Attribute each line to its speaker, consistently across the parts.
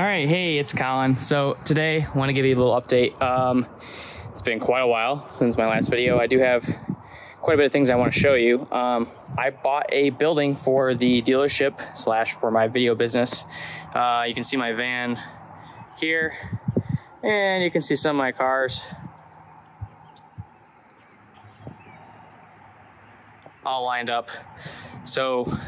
Speaker 1: All right, hey, it's Collin. So today I want to give you a little update. Um, it's been quite a while since my last video. I do have quite a bit of things I want to show you. Um, I bought a building for the dealership slash for my video business. Uh, you can see my van here, and you can see some of my cars. All lined up. So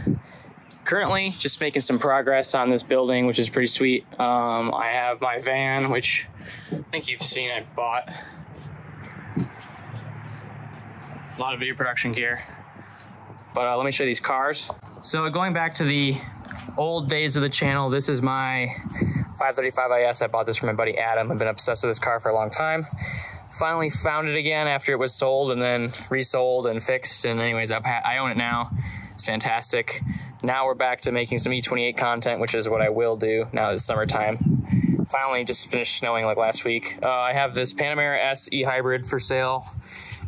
Speaker 1: currently just making some progress on this building, which is pretty sweet. Um, I have my van, which I think you've seen I bought. A lot of video production gear. But uh, let me show you these cars. So going back to the old days of the channel, this is my 535 IS. I bought this from my buddy Adam. I've been obsessed with this car for a long time. Finally found it again after it was sold and then resold and fixed. And anyways, I own it now. Fantastic. Now we're back to making some E28 content, which is what I will do now that it's summertime. Finally, just finished snowing like last week. Uh, I have this Panamera S E-Hybrid for sale.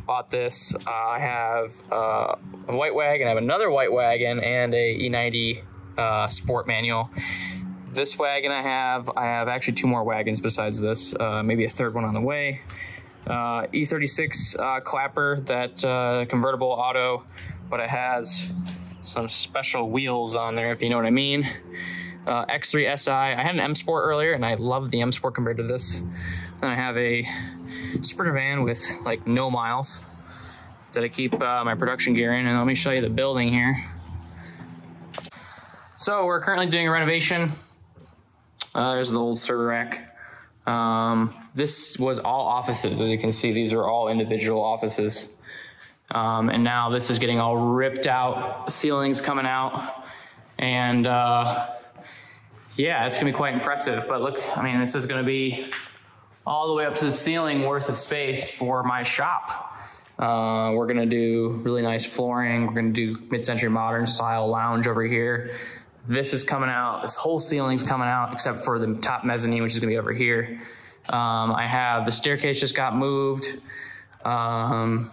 Speaker 1: Bought this. Uh, I have uh, a white wagon, I have another white wagon, and a E90 uh, Sport manual. This wagon I have, I have actually two more wagons besides this, uh, maybe a third one on the way. Uh, E36 clapper, that convertible auto, but it has some special wheels on there, if you know what I mean. Uh, X3 SI. I had an M Sport earlier, and I love the M Sport compared to this. And I have a Sprinter van with like no miles that I keep uh, my production gear in. And let me show you the building here. So we're currently doing a renovation. Uh, there's the old server rack. Um, this was all offices, as you can see. These are all individual offices. Um, and now this is getting all ripped out, ceilings coming out. And uh, yeah, it's gonna be quite impressive. But look, I mean, this is gonna be all the way up to the ceiling worth of space for my shop. Uh, we're gonna do really nice flooring. We're gonna do mid-century modern style lounge over here. This is coming out, this whole ceiling's coming out except for the top mezzanine, which is gonna be over here. Um, I have the staircase just got moved. Um,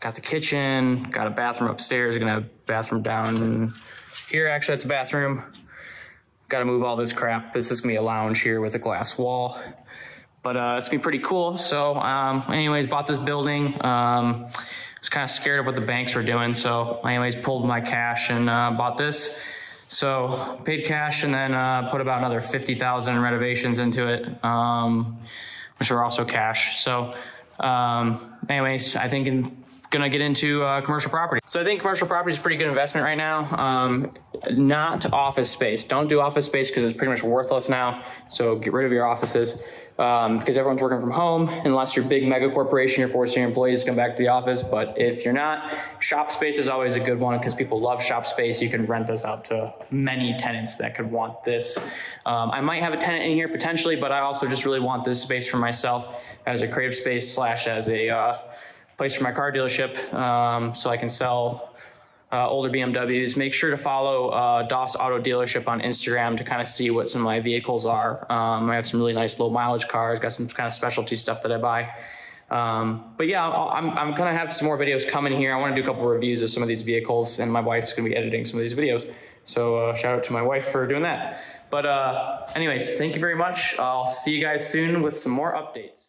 Speaker 1: got the kitchen, got a bathroom upstairs, gonna have bathroom down here. Actually, that's a bathroom. Got to move all this crap. This is gonna be a lounge here with a glass wall. But uh, it's gonna be pretty cool. So, um, anyways, bought this building. Um, was kind of scared of what the banks were doing. So, anyways, pulled my cash and uh, bought this. So, paid cash and then uh, put about another 50,000 in renovations into it, um, which are also cash. So, um, anyways, I think in gonna get into uh, commercial property. So I think commercial property is a pretty good investment right now. Um, not office space. Don't do office space because it's pretty much worthless now. So get rid of your offices um, because everyone's working from home. Unless you're a big mega corporation, you're forcing your employees to come back to the office. But if you're not, shop space is always a good one because people love shop space. You can rent this out to many tenants that could want this. Um, I might have a tenant in here potentially, but I also just really want this space for myself as a creative space slash as a uh, place for my car dealership um, so I can sell uh, older BMWs. Make sure to follow uh, Das Auto Dealership on Instagram to kind of see what some of my vehicles are. Um, I have some really nice low mileage cars, got some kind of specialty stuff that I buy. Um, but yeah, i am I'm gonna have some more videos coming here. I want to do a couple reviews of some of these vehicles, and my wife's gonna be editing some of these videos. So uh, shout out to my wife for doing that. But uh, anyways, thank you very much. I'll see you guys soon with some more updates.